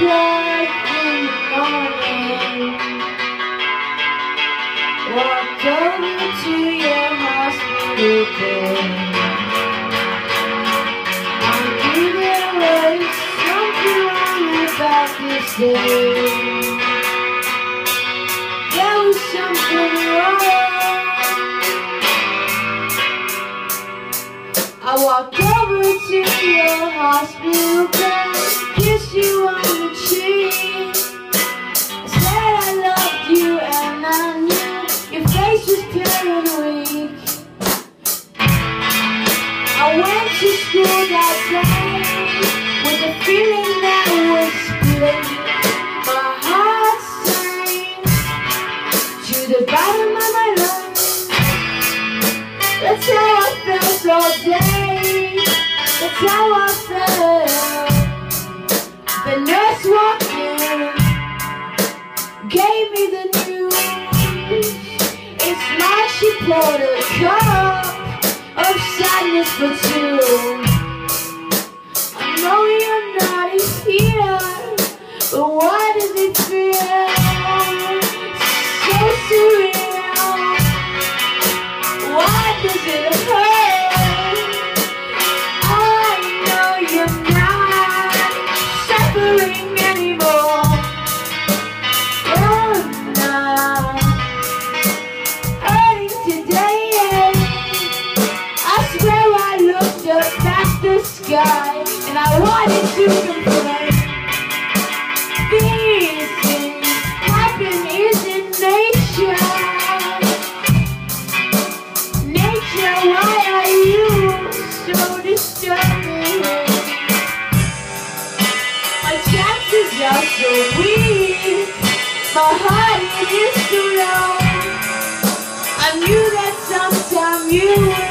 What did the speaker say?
morning. Walked over to your hospital bed. i something wrong about this day. There was something wrong. I walked over to your hospital bed. through that day with a feeling that was split. My heart sank to the bottom of my lungs. That's how I felt all day. That's how I felt. The nurse walked in, gave me the news. It's my she poured a cup of sadness for two. And I wanted to complain These things happen in nature Nature, why are you so disturbing? My so weak My heart is too low I knew that sometime you would